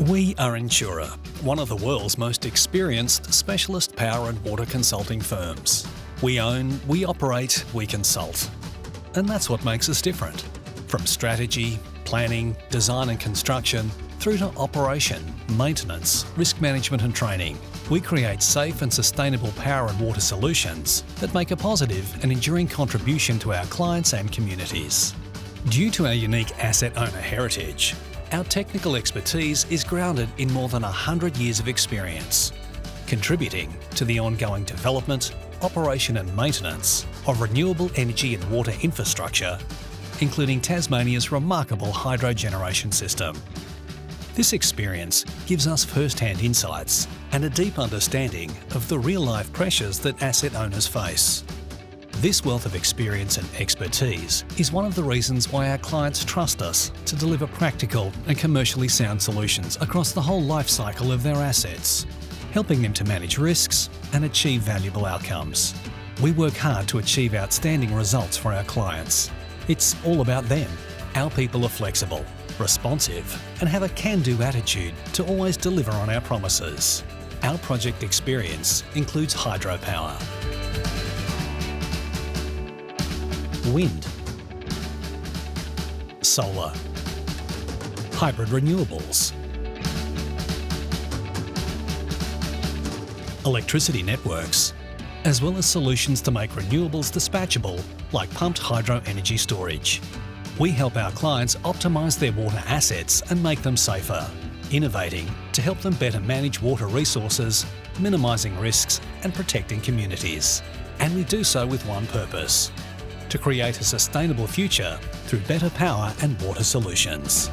We are Entura, one of the world's most experienced specialist power and water consulting firms. We own, we operate, we consult. And that's what makes us different. From strategy, planning, design and construction, through to operation, maintenance, risk management and training, we create safe and sustainable power and water solutions that make a positive and enduring contribution to our clients and communities. Due to our unique asset owner heritage, our technical expertise is grounded in more than 100 years of experience, contributing to the ongoing development, operation and maintenance of renewable energy and water infrastructure, including Tasmania's remarkable hydro generation system. This experience gives us first-hand insights and a deep understanding of the real-life pressures that asset owners face. This wealth of experience and expertise is one of the reasons why our clients trust us to deliver practical and commercially sound solutions across the whole life cycle of their assets, helping them to manage risks and achieve valuable outcomes. We work hard to achieve outstanding results for our clients. It's all about them. Our people are flexible, responsive and have a can-do attitude to always deliver on our promises. Our project experience includes hydropower, wind, solar, hybrid renewables, electricity networks, as well as solutions to make renewables dispatchable like pumped hydro energy storage. We help our clients optimise their water assets and make them safer, innovating to help them better manage water resources, minimising risks and protecting communities. And we do so with one purpose, to create a sustainable future through better power and water solutions.